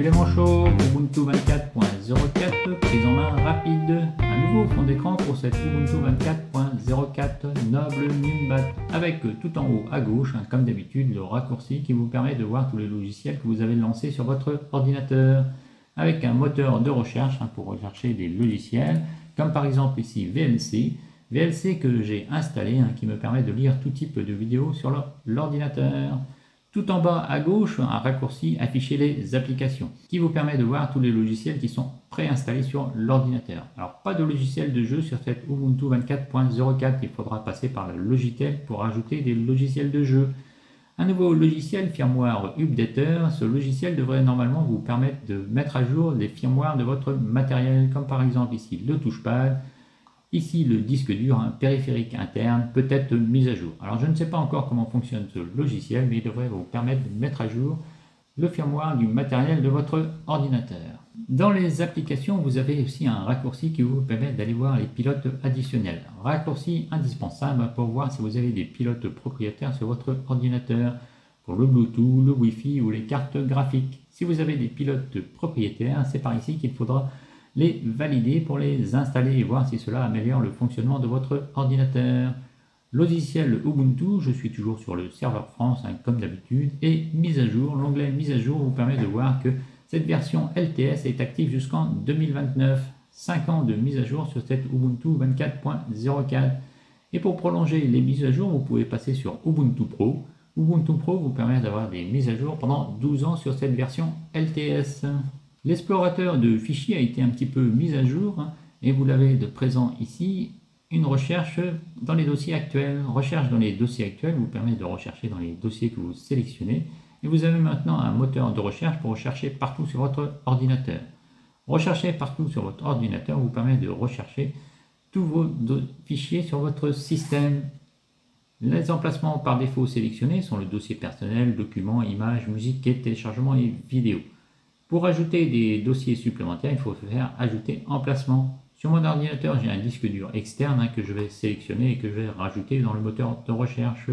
Salut les manchots, Ubuntu 24.04, prise en main rapide, un nouveau fond d'écran pour cette Ubuntu 24.04 Noble Nimbat, avec tout en haut à gauche, hein, comme d'habitude, le raccourci qui vous permet de voir tous les logiciels que vous avez lancés sur votre ordinateur, avec un moteur de recherche hein, pour rechercher des logiciels, comme par exemple ici VLC, VLC que j'ai installé, hein, qui me permet de lire tout type de vidéos sur l'ordinateur. Tout en bas à gauche, un raccourci afficher les applications qui vous permet de voir tous les logiciels qui sont préinstallés sur l'ordinateur. Alors pas de logiciel de jeu sur cette Ubuntu 24.04, il faudra passer par la Logitech pour ajouter des logiciels de jeu. Un nouveau logiciel firmware Updater, ce logiciel devrait normalement vous permettre de mettre à jour les firmware de votre matériel, comme par exemple ici le touchpad, Ici, le disque dur, un périphérique interne, peut être mis à jour. Alors, je ne sais pas encore comment fonctionne ce logiciel, mais il devrait vous permettre de mettre à jour le firmware du matériel de votre ordinateur. Dans les applications, vous avez aussi un raccourci qui vous permet d'aller voir les pilotes additionnels. Raccourci indispensable pour voir si vous avez des pilotes propriétaires sur votre ordinateur pour le Bluetooth, le Wi-Fi ou les cartes graphiques. Si vous avez des pilotes propriétaires, c'est par ici qu'il faudra les valider pour les installer et voir si cela améliore le fonctionnement de votre ordinateur. Logiciel Ubuntu, je suis toujours sur le serveur France hein, comme d'habitude, et mise à jour. L'onglet mise à jour vous permet de voir que cette version LTS est active jusqu'en 2029. 5 ans de mise à jour sur cette Ubuntu 24.04. Et pour prolonger les mises à jour, vous pouvez passer sur Ubuntu Pro. Ubuntu Pro vous permet d'avoir des mises à jour pendant 12 ans sur cette version LTS. L'explorateur de fichiers a été un petit peu mis à jour hein, et vous l'avez de présent ici. Une recherche dans les dossiers actuels. Recherche dans les dossiers actuels vous permet de rechercher dans les dossiers que vous sélectionnez. Et vous avez maintenant un moteur de recherche pour rechercher partout sur votre ordinateur. Rechercher partout sur votre ordinateur vous permet de rechercher tous vos fichiers sur votre système. Les emplacements par défaut sélectionnés sont le dossier personnel, documents, images, musique et téléchargement et vidéo. Pour ajouter des dossiers supplémentaires, il faut faire ajouter emplacement. Sur mon ordinateur, j'ai un disque dur externe hein, que je vais sélectionner et que je vais rajouter dans le moteur de recherche.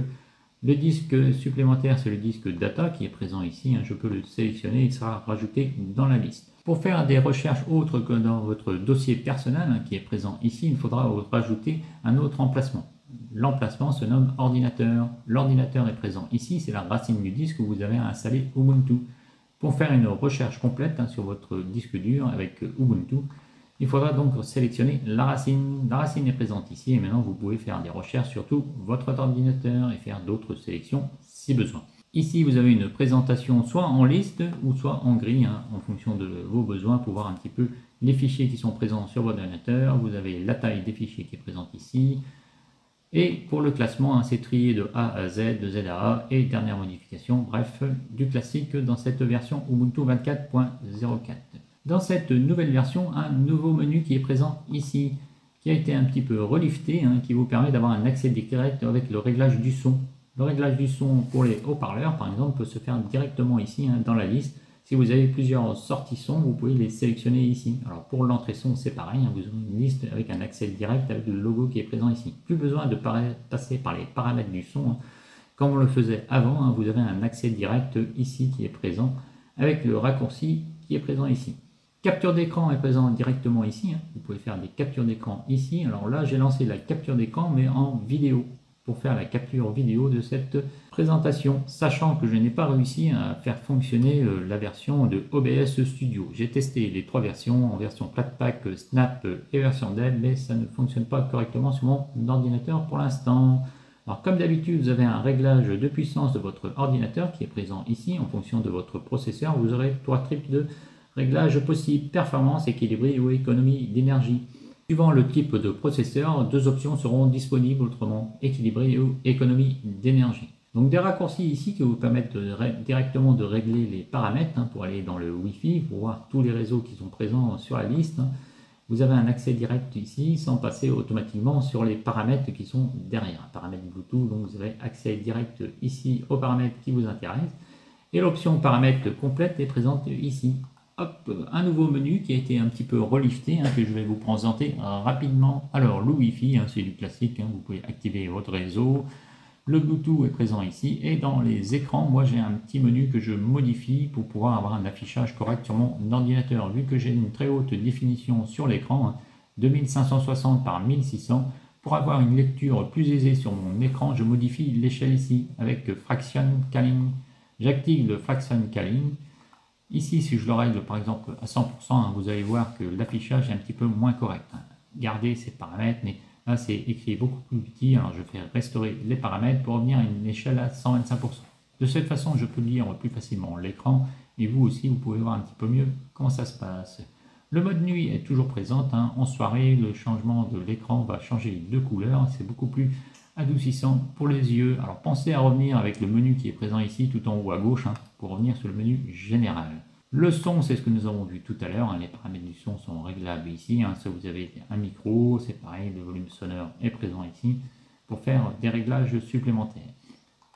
Le disque supplémentaire, c'est le disque data qui est présent ici. Hein. je peux le sélectionner, il sera rajouté dans la liste. Pour faire des recherches autres que dans votre dossier personnel hein, qui est présent ici, il faudra rajouter un autre emplacement. L'emplacement se nomme ordinateur. L'ordinateur est présent ici, c'est la racine du disque où vous avez installé Ubuntu. Pour faire une recherche complète hein, sur votre disque dur avec Ubuntu, il faudra donc sélectionner la racine. La racine est présente ici et maintenant vous pouvez faire des recherches sur tout votre ordinateur et faire d'autres sélections si besoin. Ici vous avez une présentation soit en liste ou soit en grille hein, en fonction de vos besoins pour voir un petit peu les fichiers qui sont présents sur votre ordinateur. Vous avez la taille des fichiers qui est présente ici, et pour le classement, c'est trié de A à Z, de Z à A et dernière modification, bref, du classique dans cette version Ubuntu 24.04. Dans cette nouvelle version, un nouveau menu qui est présent ici, qui a été un petit peu relifté, hein, qui vous permet d'avoir un accès direct avec le réglage du son. Le réglage du son pour les haut-parleurs, par exemple, peut se faire directement ici hein, dans la liste si vous avez plusieurs sorties son, vous pouvez les sélectionner ici. Alors pour l'entrée son, c'est pareil, hein, vous avez une liste avec un accès direct avec le logo qui est présent ici. Plus besoin de passer par les paramètres du son. Hein. Comme on le faisait avant, hein, vous avez un accès direct ici qui est présent avec le raccourci qui est présent ici. Capture d'écran est présent directement ici. Vous pouvez faire des captures d'écran ici. Alors là, j'ai lancé la capture d'écran, mais en vidéo pour faire la capture vidéo de cette présentation, sachant que je n'ai pas réussi à faire fonctionner euh, la version de OBS Studio. J'ai testé les trois versions, en version Flatpak, Snap et version Dell, mais ça ne fonctionne pas correctement sur mon ordinateur pour l'instant. Alors comme d'habitude, vous avez un réglage de puissance de votre ordinateur qui est présent ici. En fonction de votre processeur, vous aurez trois types de réglages possibles, performance, équilibré ou économie d'énergie. Suivant le type de processeur, deux options seront disponibles, autrement équilibré ou économie d'énergie. Donc des raccourcis ici qui vous permettent directement de régler les paramètres hein, pour aller dans le Wi-Fi, pour voir tous les réseaux qui sont présents sur la liste. Hein. Vous avez un accès direct ici sans passer automatiquement sur les paramètres qui sont derrière. Paramètres Bluetooth, donc vous avez accès direct ici aux paramètres qui vous intéressent. Et l'option paramètres complète est présente ici un nouveau menu qui a été un petit peu relifté, hein, que je vais vous présenter rapidement. Alors, le Wi-Fi, hein, c'est du classique, hein, vous pouvez activer votre réseau, Le Bluetooth est présent ici et dans les écrans, moi j'ai un petit menu que je modifie pour pouvoir avoir un affichage correct sur mon ordinateur. Vu que j'ai une très haute définition sur l'écran, 2560 par 1600, pour avoir une lecture plus aisée sur mon écran, je modifie l'échelle ici avec Fraction Calling. J'active le Fraction Calling. Ici, si je le règle par exemple à 100%, hein, vous allez voir que l'affichage est un petit peu moins correct. Gardez ces paramètres, mais Là, c'est écrit beaucoup plus petit. Alors, je fais restaurer les paramètres pour revenir à une échelle à 125%. De cette façon, je peux lire plus facilement l'écran et vous aussi, vous pouvez voir un petit peu mieux comment ça se passe. Le mode nuit est toujours présent. Hein. En soirée, le changement de l'écran va changer de couleur. C'est beaucoup plus adoucissant pour les yeux. Alors pensez à revenir avec le menu qui est présent ici tout en haut à gauche hein, pour revenir sur le menu général. Le son, c'est ce que nous avons vu tout à l'heure. Hein. les paramètres du son sont réglables ici. Hein. ça, vous avez un micro, c'est pareil, le volume sonore est présent ici pour faire des réglages supplémentaires.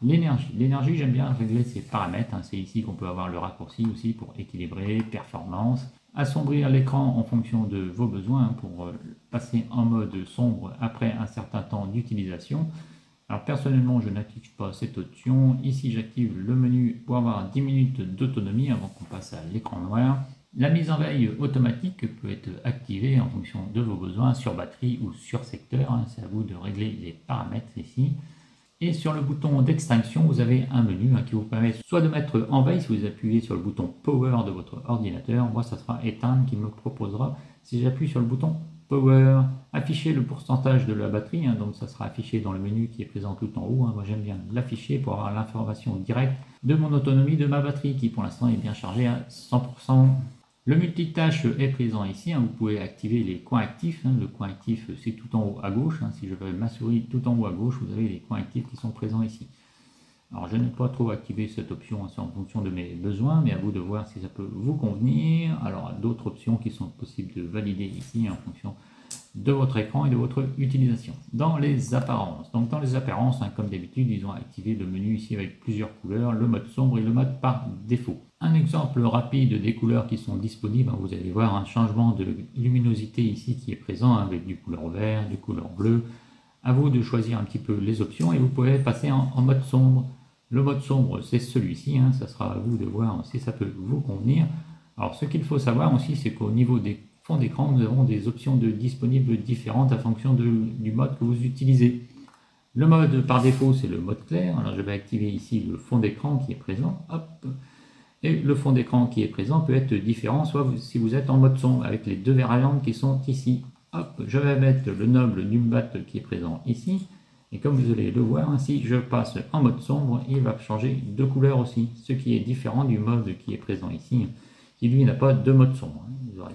L'énergie. L'énergie, j'aime bien régler ces paramètres. C'est ici qu'on peut avoir le raccourci aussi pour équilibrer, performance. Assombrir l'écran en fonction de vos besoins pour euh, passer en mode sombre après un certain temps d'utilisation. Alors personnellement, je n'active pas cette option. Ici, j'active le menu pour avoir 10 minutes d'autonomie avant qu'on passe à l'écran noir. La mise en veille automatique peut être activée en fonction de vos besoins sur batterie ou sur secteur. Hein. C'est à vous de régler les paramètres ici. Et sur le bouton d'extinction, vous avez un menu hein, qui vous permet soit de mettre en veille si vous appuyez sur le bouton Power de votre ordinateur. Moi, ça sera éteindre qui me proposera si j'appuie sur le bouton Power, afficher le pourcentage de la batterie, hein, donc ça sera affiché dans le menu qui est présent tout en haut. Hein. moi j'aime bien l'afficher pour avoir l'information directe de mon autonomie de ma batterie qui pour l'instant est bien chargée à 100%. Le multitâche est présent ici, hein. vous pouvez activer les coins actifs. le coin actif c'est tout en haut à gauche. si je vais ma souris tout en haut à gauche, vous avez les coins actifs qui sont présents ici. Alors je n'ai pas trop activé cette option, c'est en fonction de mes besoins, mais à vous de voir si ça peut vous convenir. Alors d'autres options qui sont possibles de valider ici en fonction de votre écran et de votre utilisation. Dans les apparences, donc dans les apparences, hein, comme d'habitude, ils ont activé le menu ici avec plusieurs couleurs, le mode sombre et le mode par défaut. Un exemple rapide des couleurs qui sont disponibles, hein, vous allez voir un changement de luminosité ici qui est présent hein, avec du couleur vert, du couleur bleu. À vous de choisir un petit peu les options et vous pouvez passer en, mode sombre. Le mode sombre, c'est celui-ci, ça sera à vous de voir si ça peut vous convenir. Alors ce qu'il faut savoir aussi, c'est qu'au niveau des d'écran, nous avons des options de disponibles différentes en fonction du mode que vous utilisez. Le mode par défaut, c'est le mode clair. Alors je vais activer ici le fond d'écran qui est présent. Hop. Et le fond d'écran qui est présent peut être différent, soit si vous êtes en mode son, avec les deux variantes qui sont ici. Hop, je vais mettre le noble Numbat qui est présent ici. Et comme vous allez le voir, si je passe en mode sombre, il va changer de couleur aussi, ce qui est différent du mode qui est présent ici, qui lui n'a pas de mode sombre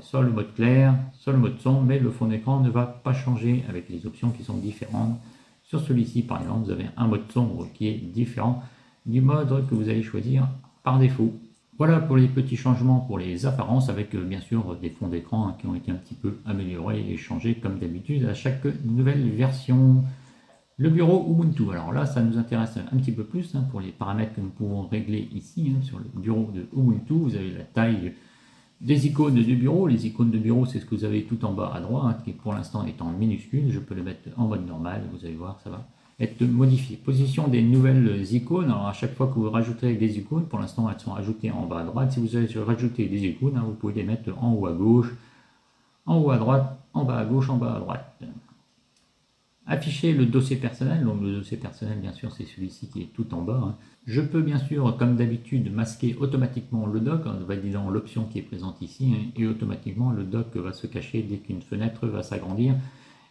soit le mode clair, soit le mode sombre, mais le fond d'écran ne va pas changer avec les options qui sont différentes. Sur celui-ci, par exemple, vous avez un mode sombre qui est différent du mode que vous allez choisir par défaut. Voilà pour les petits changements pour les apparences avec euh, bien sûr des fonds d'écran hein, qui ont été un petit peu améliorés et changés comme d'habitude à chaque nouvelle version. Le bureau Ubuntu, alors là ça nous intéresse un petit peu plus hein, pour les paramètres que nous pouvons régler ici hein, sur le bureau de Ubuntu. Vous avez la taille des icônes de bureau. Les icônes de bureau, c'est ce que vous avez tout en bas à droite, qui pour l'instant est en minuscule. Je peux le mettre en mode normal, vous allez voir, ça va être modifié. Position des nouvelles icônes. Alors à chaque fois que vous rajoutez des icônes, pour l'instant elles sont ajoutées en bas à droite. Si vous allez rajouter des icônes, hein, vous pouvez les mettre en haut à gauche, en haut à droite, en bas à gauche, en bas à droite. Afficher le dossier personnel, donc le dossier personnel bien sûr c'est celui-ci qui est tout en bas. Hein. Je peux bien sûr comme d'habitude masquer automatiquement le dock en validant l'option qui est présente ici hein, et automatiquement le dock va se cacher dès qu'une fenêtre va s'agrandir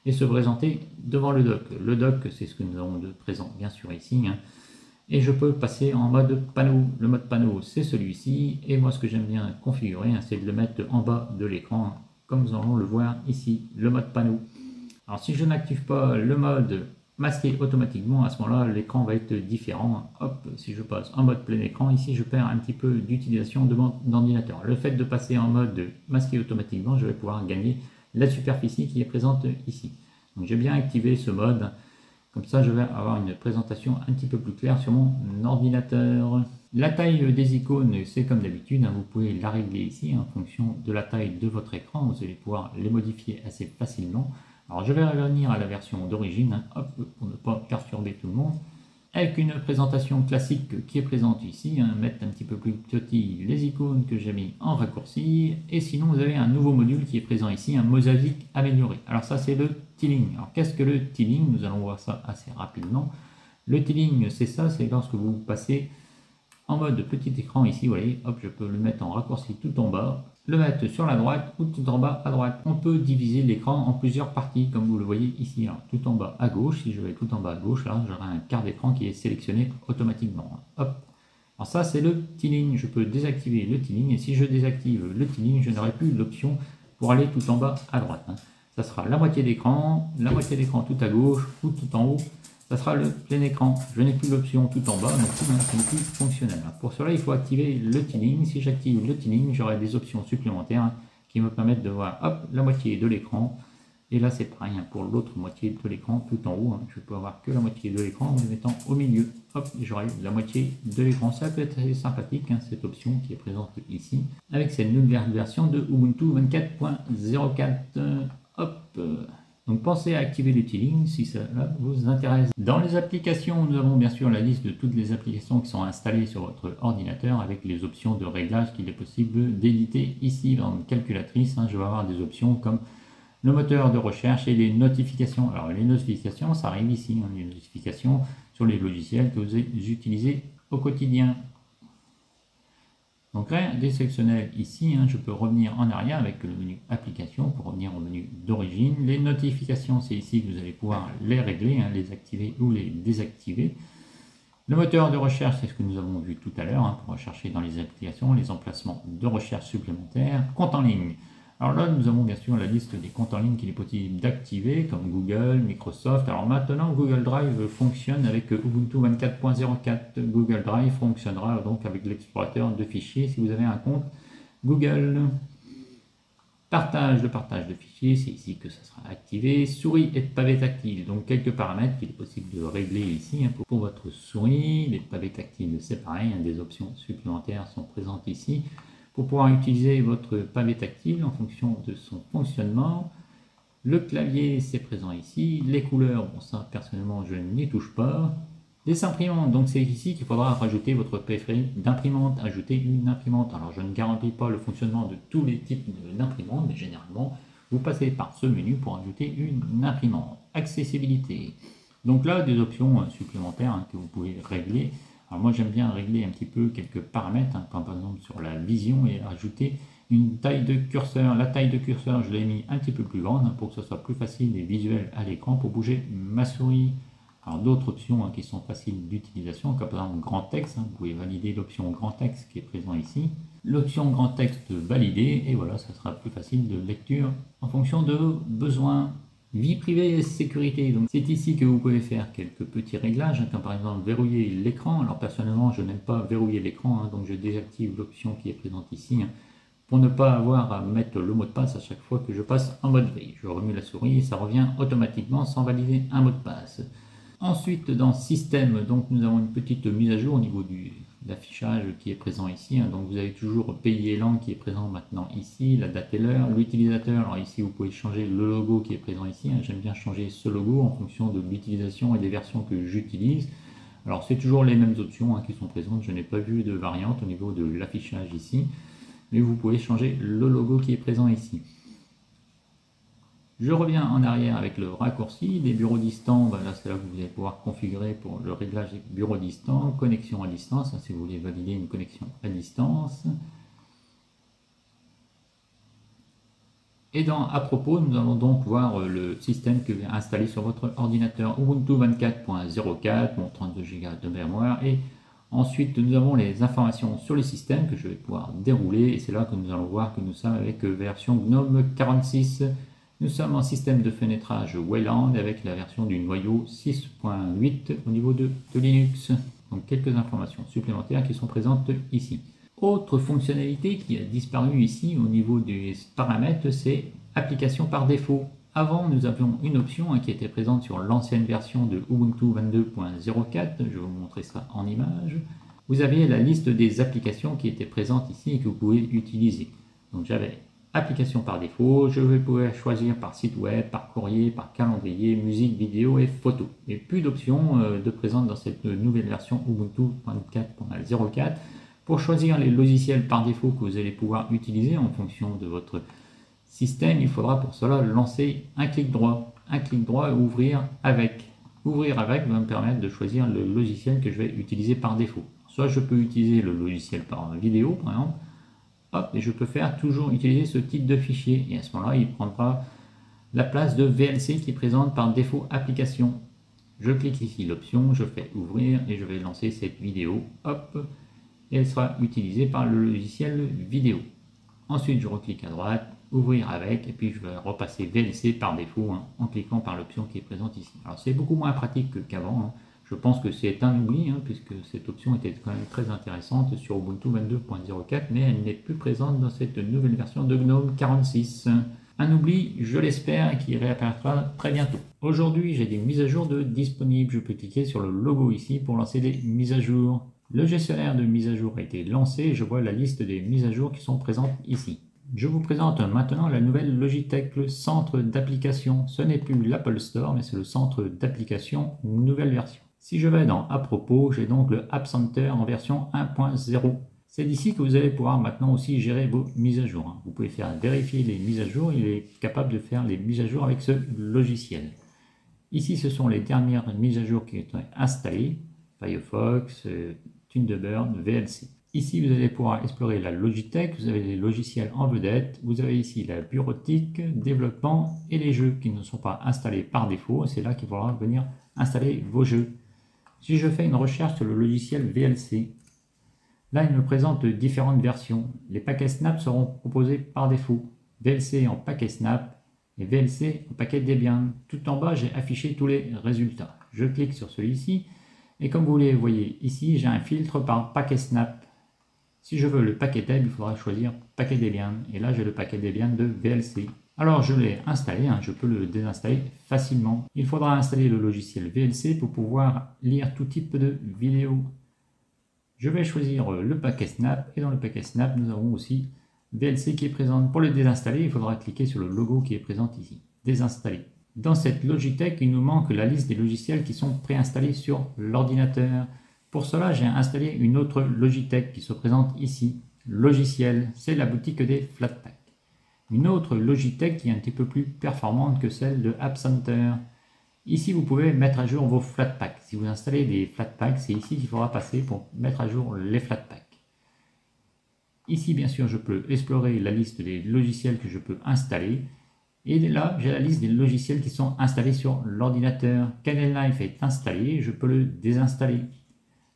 et se présenter devant le dock. Le dock c'est ce que nous avons de présent bien sûr ici. Hein. Et je peux passer en mode panneau. Le mode panneau c'est celui-ci et moi ce que j'aime bien configurer c'est de le mettre en bas de l'écran comme nous allons le voir ici, le mode panneau. Alors si je n'active pas le mode masqué automatiquement, à ce moment-là, l'écran va être différent. Hop, si je passe en mode plein écran, ici je perds un petit peu d'utilisation de mon ordinateur. Le fait de passer en mode masqué automatiquement, je vais pouvoir gagner la superficie qui est présente ici. Donc j'ai bien activé ce mode. Comme ça, je vais avoir une présentation un petit peu plus claire sur mon ordinateur. La taille des icônes, c'est comme d'habitude, hein, vous pouvez la régler ici en fonction de la taille de votre écran. Vous allez pouvoir les modifier assez facilement. Alors je vais revenir à la version d'origine, hein, pour ne pas perturber tout le monde. avec une présentation classique qui est présente ici, hein, mettre un petit peu plus petit les icônes que j'ai mis en raccourci, et sinon vous avez un nouveau module qui est présent ici, un mosaïque amélioré. Alors ça c'est le tiling. Alors qu'est-ce que le tiling Nous allons voir ça assez rapidement. Le tiling c'est ça, c'est lorsque vous passez en mode petit écran ici, vous voyez, hop, je peux le mettre en raccourci tout en bas, le mettre sur la droite ou tout en bas à droite. On peut diviser l'écran en plusieurs parties, comme vous le voyez ici. tout en bas à gauche, si je vais tout en bas à gauche, là, j'aurai un quart d'écran qui est sélectionné automatiquement. Hop. Alors ça, c'est le tiling. Je peux désactiver le tiling, et si je désactive le tiling, je n'aurai plus l'option pour aller tout en bas à droite. Hein. Ça sera la moitié d'écran, la moitié d'écran tout à gauche ou tout en haut ça sera le plein écran. Je n'ai plus l'option tout en bas, donc tout n'est plus fonctionnel. Pour cela, il faut activer le tiling. Si j'active le tiling, j'aurai des options supplémentaires qui me permettent de voir hop, la moitié de l'écran. Et là, c'est pareil hein, pour l'autre moitié de l'écran tout en haut. Hein. Je peux avoir que la moitié de l'écran en le mettant au milieu. Hop, j'aurai la moitié de l'écran. Ça peut être sympathique, hein, cette option qui est présente ici, avec cette nouvelle version de Ubuntu 24.04. Hop. Donc pensez à activer le tiling si cela vous intéresse. Dans les applications, nous avons bien sûr la liste de toutes les applications qui sont installées sur votre ordinateur avec les options de réglage qu'il est possible d'éditer ici dans une calculatrice. Hein. je vais avoir des options comme le moteur de recherche et les notifications. Alors les notifications, ça arrive ici, hein, les notifications sur les logiciels que vous utilisez au quotidien. Donc rien d'exceptionnel ici, hein, je peux revenir en arrière avec le menu application pour revenir au menu d'origine. Les notifications, c'est ici que vous allez pouvoir les régler, hein, les activer ou les désactiver. Le moteur de recherche, c'est ce que nous avons vu tout à l'heure, hein, pour rechercher dans les applications les emplacements de recherche supplémentaires. Compte en ligne, alors là, nous avons bien sûr la liste des comptes en ligne qu'il est possible d'activer, comme Google, Microsoft. Alors maintenant, Google Drive fonctionne avec Ubuntu 24.04. Google Drive fonctionnera donc avec l'explorateur de fichiers si vous avez un compte Google. Partage, le partage de fichiers, c'est ici que ça sera activé. Souris et pavé tactile, donc quelques paramètres qu'il est possible de régler ici hein, pour, votre souris. Les pavés tactiles, c'est pareil, hein, des options supplémentaires sont présentes ici pour pouvoir utiliser votre pavé tactile en fonction de son fonctionnement. Le clavier, c'est présent ici. Les couleurs, bon ça personnellement je n'y touche pas. Les imprimantes, donc c'est ici qu'il faudra rajouter votre préféré d'imprimante, ajouter une imprimante. Alors je ne garantis pas le fonctionnement de tous les types d'imprimantes, mais généralement vous passez par ce menu pour ajouter une imprimante. Accessibilité. Donc là, des options euh, supplémentaires hein, que vous pouvez régler alors moi j'aime bien régler un petit peu quelques paramètres, hein, comme par exemple sur la vision et ajouter une taille de curseur. La taille de curseur je l'ai mis un petit peu plus grande hein, pour que ce soit plus facile et visuel à l'écran pour bouger ma souris. Alors d'autres options hein, qui sont faciles d'utilisation, comme par exemple grand texte, vous pouvez valider l'option grand texte qui est présent ici. L'option grand texte validée et voilà, ça sera plus facile de lecture en fonction de vos besoins. Vie privée et sécurité. Donc c'est ici que vous pouvez faire quelques petits réglages, hein, comme par exemple verrouiller l'écran. Alors personnellement, je n'aime pas verrouiller l'écran, hein, donc je désactive l'option qui est présente ici hein, pour ne pas avoir à mettre le mot de passe à chaque fois que je passe en mode veille. Je remue la souris et ça revient automatiquement sans valider un mot de passe. Ensuite, dans Système, donc nous avons une petite mise à jour au niveau du, l'affichage qui est présent ici. Hein. Donc vous avez toujours pays élan qui est présent maintenant ici, la date et l'heure, l'utilisateur. Alors ici vous pouvez changer le logo qui est présent ici. Hein. J'aime bien changer ce logo en fonction de l'utilisation et des versions que j'utilise. Alors c'est toujours les mêmes options hein, qui sont présentes. Je n'ai pas vu de variante au niveau de l'affichage ici. Mais vous pouvez changer le logo qui est présent ici. Je reviens en arrière avec le raccourci. Les bureaux distants, ben là c'est là que vous allez pouvoir configurer pour le réglage des bureaux distants, connexion à distance, si vous voulez valider une connexion à distance. Et dans à propos, nous allons donc voir euh, le système que vous installé sur votre ordinateur Ubuntu 24.04, mon 32 Go de mémoire. Et ensuite, nous avons les informations sur le système que je vais pouvoir dérouler. Et c'est là que nous allons voir que nous sommes avec euh, version GNOME 46 nous sommes en système de fenêtrage Wayland avec la version du noyau 6.8 au niveau de, Linux. Donc quelques informations supplémentaires qui sont présentes ici. Autre fonctionnalité qui a disparu ici au niveau des paramètres, c'est application par défaut. Avant, nous avions une option qui était présente sur l'ancienne version de Ubuntu 22.04. Je vais vous montrer ça en image. Vous aviez la liste des applications qui étaient présentes ici et que vous pouvez utiliser. Donc j'avais application par défaut. Je vais pouvoir choisir par site web, par courrier, par calendrier, musique, vidéo et photo. Et plus d'options euh, de présentes dans cette nouvelle version Ubuntu 24.04. Pour choisir les logiciels par défaut que vous allez pouvoir utiliser en fonction de votre système, il faudra pour cela lancer un clic droit. Un clic droit ouvrir avec. Ouvrir avec va me permettre de choisir le logiciel que je vais utiliser par défaut. Soit je peux utiliser le logiciel par vidéo par exemple, et je peux faire toujours utiliser ce type de fichier. Et à ce moment-là, il prendra la place de VLC qui présente par défaut application. Je clique ici l'option, je fais ouvrir et je vais lancer cette vidéo. Hop, et elle sera utilisée par le logiciel vidéo. Ensuite, je reclique à droite, ouvrir avec, et puis je vais repasser VLC par défaut hein, en cliquant par l'option qui est présente ici. Alors c'est beaucoup moins pratique qu'avant. Hein. Je pense que c'est un oubli, hein, puisque cette option était quand même très intéressante sur Ubuntu 22.04, mais elle n'est plus présente dans cette nouvelle version de GNOME 46. Un oubli, je l'espère, qui réapparaîtra très bientôt. Aujourd'hui, j'ai des mises à jour de disponibles. Je peux cliquer sur le logo ici pour lancer des mises à jour. Le gestionnaire de mise à jour a été lancé et je vois la liste des mises à jour qui sont présentes ici. Je vous présente maintenant la nouvelle Logitech, le centre d'application. Ce n'est plus l'Apple Store, mais c'est le centre d'application nouvelle version. Si je vais dans À propos, j'ai donc le App Center en version 1.0. C'est d'ici que vous allez pouvoir maintenant aussi gérer vos mises à jour. Hein. Vous pouvez faire vérifier les mises à jour. Il est capable de faire les mises à jour avec ce logiciel. Ici, ce sont les dernières mises à jour qui ont été installées. Firefox, euh, Thunderbird, VLC. Ici, vous allez pouvoir explorer la Logitech, vous avez les logiciels en vedette, vous avez ici la bureautique, développement et les jeux qui ne sont pas installés par défaut. C'est là qu'il faudra venir installer vos jeux. Si je fais une recherche sur le logiciel VLC, là il me présente différentes versions. Les paquets Snap seront proposés par défaut. VLC en paquet Snap et VLC en paquet Debian. Tout en bas, j'ai affiché tous les résultats. Je clique sur celui-ci et comme vous le voyez ici, j'ai un filtre par paquet Snap. Si je veux le paquet Deb, il faudra choisir paquet Debian. Et là, j'ai le paquet Debian de VLC. Alors je l'ai installé, hein, je peux le désinstaller facilement. Il faudra installer le logiciel VLC pour pouvoir lire tout type de vidéos. Je vais choisir le paquet Snap et dans le paquet Snap nous avons aussi VLC qui est présent. Pour le désinstaller, il faudra cliquer sur le logo qui est présent ici. Désinstaller. Dans cette Logitech, il nous manque la liste des logiciels qui sont préinstallés sur l'ordinateur. Pour cela, j'ai installé une autre Logitech qui se présente ici. Logiciel, c'est la boutique des Flatpak. Une autre Logitech qui est un petit peu plus performante que celle de App Center. Ici, vous pouvez mettre à jour vos Flatpak. Si vous installez des Flatpak, c'est ici qu'il faudra passer pour mettre à jour les Flatpak. Ici, bien sûr, je peux explorer la liste des logiciels que je peux installer. Et là, j'ai la liste des logiciels qui sont installés sur l'ordinateur. Kdenlive est installé, je peux le désinstaller.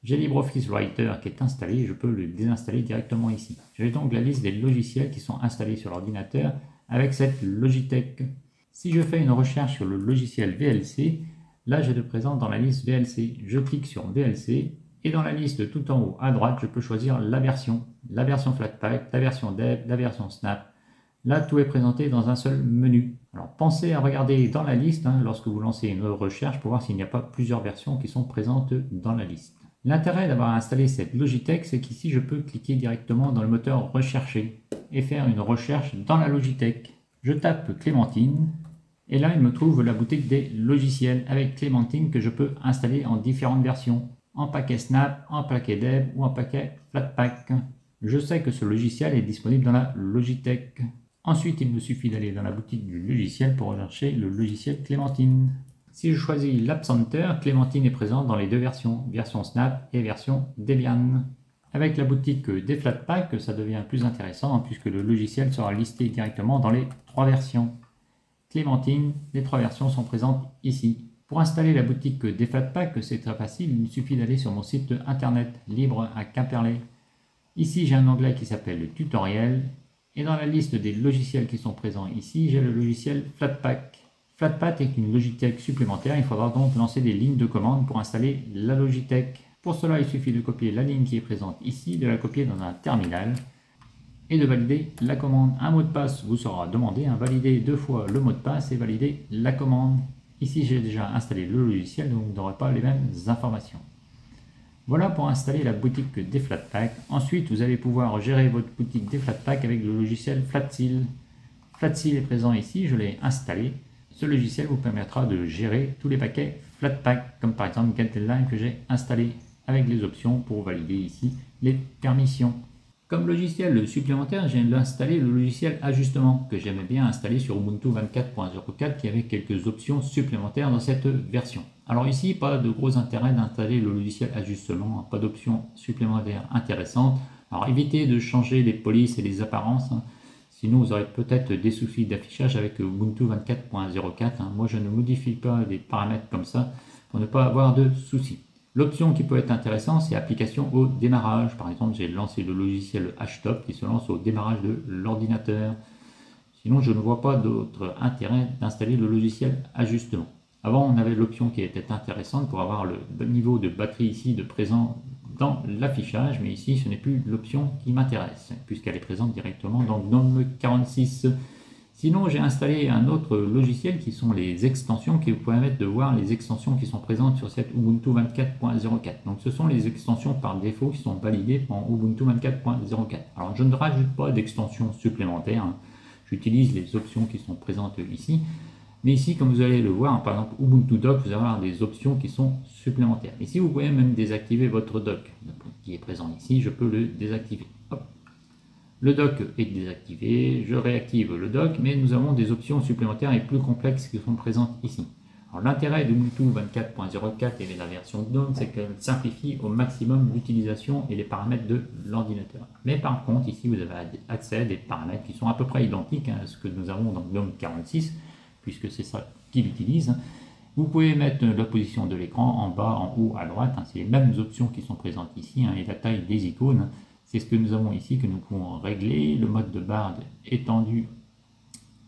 J'ai LibreOffice Writer qui est installé, je peux le désinstaller directement ici. J'ai donc la liste des logiciels qui sont installés sur l'ordinateur avec cette Logitech. Si je fais une recherche sur le logiciel VLC, là je le présente dans la liste VLC. Je clique sur VLC et dans la liste tout en haut à droite, je peux choisir la version, la version Flatpak, la version Dev, la version Snap. Là, tout est présenté dans un seul menu. Alors pensez à regarder dans la liste hein, lorsque vous lancez une recherche pour voir s'il n'y a pas plusieurs versions qui sont présentes dans la liste. L'intérêt d'avoir installé cette Logitech, c'est qu'ici je peux cliquer directement dans le moteur rechercher et faire une recherche dans la Logitech. Je tape Clémentine et là il me trouve la boutique des logiciels avec Clémentine que je peux installer en différentes versions, en paquet Snap, en paquet Dev ou en paquet Flatpak. Je sais que ce logiciel est disponible dans la Logitech. Ensuite, il me suffit d'aller dans la boutique du logiciel pour rechercher le logiciel Clémentine. Si je choisis l'App Center, Clémentine est présente dans les deux versions, version Snap et version Debian. Avec la boutique des Flatpak, ça devient plus intéressant hein, puisque le logiciel sera listé directement dans les trois versions. Clémentine, les trois versions sont présentes ici. Pour installer la boutique des Flatpak, c'est très facile, il suffit d'aller sur mon site internet libre à Quimperlé. Ici, j'ai un onglet qui s'appelle Tutoriel et dans la liste des logiciels qui sont présents ici, j'ai le logiciel Flatpak. Flatpak est une Logitech supplémentaire, il faudra donc lancer des lignes de commande pour installer la Logitech. Pour cela, il suffit de copier la ligne qui est présente ici, de la copier dans un terminal et de valider la commande. Un mot de passe vous sera demandé, hein, valider deux fois le mot de passe et valider la commande. Ici, j'ai déjà installé le logiciel, donc vous n'aurez pas les mêmes informations. Voilà pour installer la boutique des Flatpak. Ensuite, vous allez pouvoir gérer votre boutique des Flatpak avec le logiciel Flatseal. Flatseal est présent ici, je l'ai installé. Ce logiciel vous permettra de gérer tous les paquets Flatpak, comme par exemple Line que j'ai installé avec les options pour valider ici les permissions. Comme logiciel supplémentaire, j'ai installé le logiciel ajustement que j'aimais bien installer sur Ubuntu 24.04 qui avait quelques options supplémentaires dans cette version. Alors ici, pas de gros intérêt d'installer le logiciel ajustement, pas d'options supplémentaires intéressantes. Alors évitez de changer les polices et les apparences, hein. Sinon vous aurez peut-être des soucis d'affichage avec Ubuntu 24.04. Hein. Moi je ne modifie pas les paramètres comme ça pour ne pas avoir de soucis. L'option qui peut être intéressante, c'est application au démarrage. Par exemple, j'ai lancé le logiciel HTOP qui se lance au démarrage de l'ordinateur. Sinon, je ne vois pas d'autre intérêt d'installer le logiciel ajustement. Avant, on avait l'option qui était intéressante pour avoir le niveau de batterie ici de présent dans l'affichage, mais ici, ce n'est plus l'option qui m'intéresse, puisqu'elle est présente directement dans GNOME 46. Sinon, j'ai installé un autre logiciel qui sont les extensions qui vous permettent de voir les extensions qui sont présentes sur cette Ubuntu 24.04. Donc, ce sont les extensions par défaut qui sont validées en Ubuntu 24.04. Alors, je ne rajoute pas d'extensions supplémentaires. Hein. J'utilise les options qui sont présentes ici. Mais ici, comme vous allez le voir, par exemple Ubuntu Dock, vous allez avoir des options qui sont supplémentaires. Ici, vous pouvez même désactiver votre dock qui est présent ici. Je peux le désactiver. Le dock est désactivé, je réactive le dock, mais nous avons des options supplémentaires et plus complexes qui sont présentes ici. L'intérêt de Ubuntu 24.04 et de la version GNOME, c'est qu'elle simplifie au maximum l'utilisation et les paramètres de l'ordinateur. Mais par contre, ici, vous avez accès à des paramètres qui sont à peu près identiques à ce que nous avons dans GNOME 46, puisque c'est ça qu'il utilise. Vous pouvez mettre la position de l'écran en bas, en haut, à droite. Hein. c'est les mêmes options qui sont présentes ici hein, et la taille des icônes. C'est ce que nous avons ici que nous pouvons régler. Le mode de barre étendu,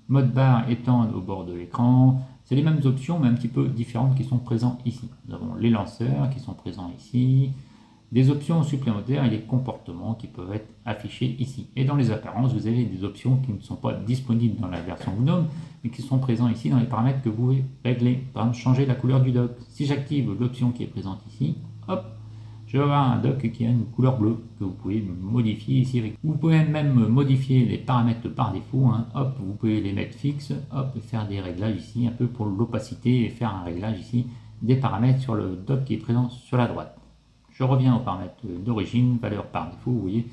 mode barre étendre au bord de l'écran. C'est les mêmes options, mais un petit peu différentes qui sont présentes ici. Nous avons les lanceurs qui sont présents ici, des options supplémentaires et des comportements qui peuvent être affichés ici. Et dans les apparences, vous avez des options qui ne sont pas disponibles dans la version GNOME, mais qui sont présents ici dans les paramètres que vous pouvez régler. Par exemple, changer la couleur du dock. Si j'active l'option qui est présente ici, hop, je vais avoir un dock qui a une couleur bleue que vous pouvez modifier ici. Vous pouvez même modifier les paramètres par défaut. Hein. Hop, vous pouvez les mettre fixes. Hop, faire des réglages ici un peu pour l'opacité et faire un réglage ici des paramètres sur le dock qui est présent sur la droite. Je reviens aux paramètres d'origine, valeur par défaut. Vous voyez,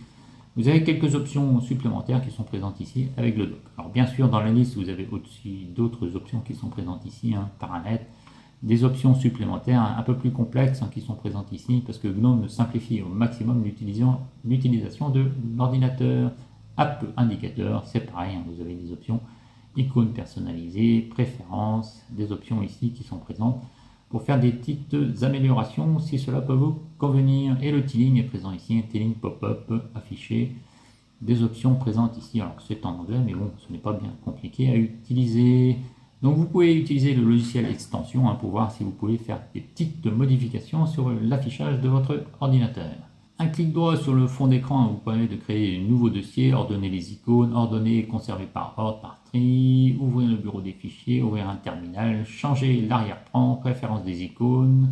vous avez quelques options supplémentaires qui sont présentes ici avec le dock. Alors bien sûr, dans la liste, vous avez aussi d'autres options qui sont présentes ici, hein, paramètres, des options supplémentaires un peu plus complexes hein, qui sont présentes ici parce que GNOME simplifie au maximum l'utilisation de l'ordinateur. App indicateur, c'est pareil, hein, vous avez des options icônes personnalisées, préférences, des options ici qui sont présentes pour faire des petites améliorations si cela peut vous convenir. Et le tiling est présent ici, un tiling pop-up affiché, des options présentes ici, alors c'est en anglais, mais bon, ce n'est pas bien compliqué à utiliser. Donc vous pouvez utiliser le logiciel extension hein, pour voir si vous pouvez faire des petites modifications sur l'affichage de votre ordinateur. Un clic droit sur le fond d'écran vous permet de créer un nouveau dossier, ordonner les icônes, ordonner et conserver par ordre, par tri, ouvrir le bureau des fichiers, ouvrir un terminal, changer l'arrière-plan, préférence des icônes.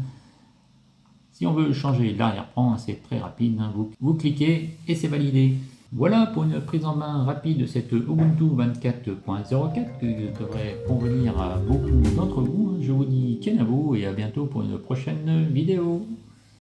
Si on veut changer l'arrière-plan, c'est très rapide, hein. vous cliquez et c'est validé. Voilà pour une prise en main rapide de cette Ubuntu 24.04 qui devrait convenir à beaucoup d'entre vous. Je vous dis Kenavo et à bientôt pour une prochaine vidéo.